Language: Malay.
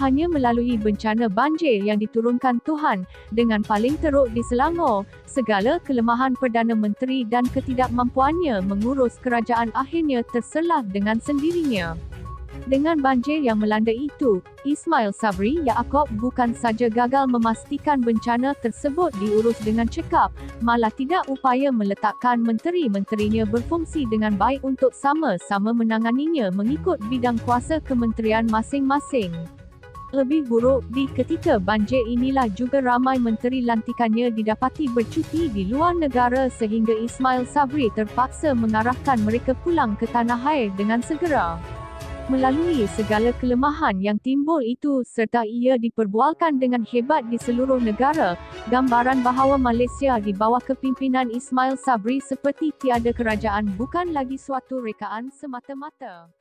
hanya melalui bencana banjir yang diturunkan Tuhan dengan paling teruk di Selangor, segala kelemahan Perdana Menteri dan ketidakmampuannya mengurus kerajaan akhirnya terselah dengan sendirinya. Dengan banjir yang melanda itu, Ismail Sabri Yaakob bukan saja gagal memastikan bencana tersebut diurus dengan cekap, malah tidak upaya meletakkan menteri-menterinya berfungsi dengan baik untuk sama-sama menanganinya mengikut bidang kuasa kementerian masing-masing. Lebih buruk, di ketika banjir inilah juga ramai menteri lantikannya didapati bercuti di luar negara sehingga Ismail Sabri terpaksa mengarahkan mereka pulang ke tanah air dengan segera. Melalui segala kelemahan yang timbul itu serta ia diperbualkan dengan hebat di seluruh negara, gambaran bahawa Malaysia di bawah kepimpinan Ismail Sabri seperti tiada kerajaan bukan lagi suatu rekaan semata-mata.